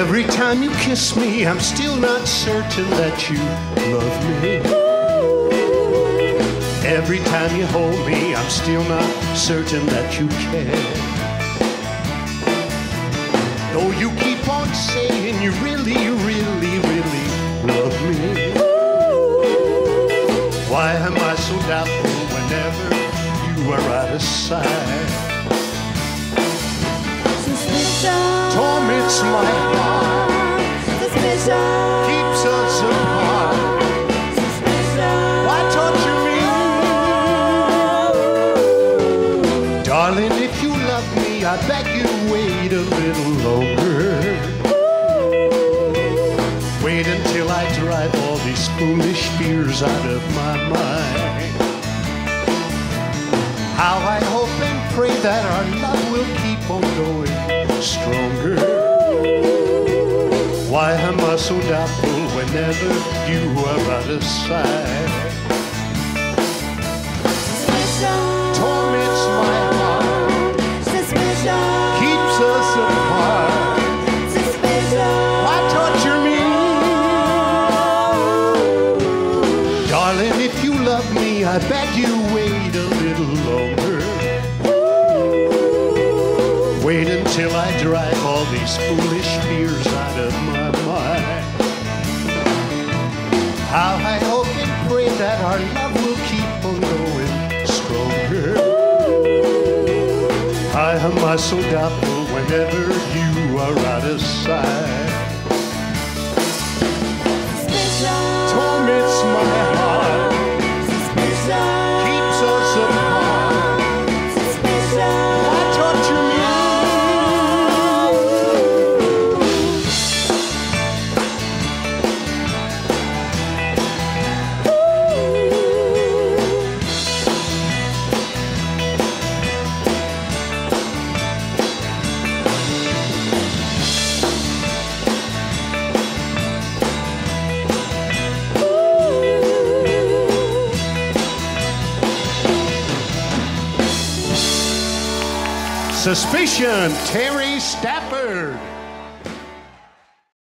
Every time you kiss me, I'm still not certain that you love me. Every time you hold me, I'm still not certain that you care. Though you keep on saying you really, really, really love me. Why am I so doubtful whenever you are out of sight? Torments my Darling, if you love me, I beg you wait a little longer. Wait until I drive all these foolish fears out of my mind. How I hope and pray that our love will keep on going stronger. Why am I so doubtful whenever you are out of sight? I beg you wait a little longer. Wait until I drive all these foolish fears out of my mind. How I hope and pray that our love will keep on going stronger. Why am I so doubtful whenever you are out of sight? Suspicion, Terry Stafford.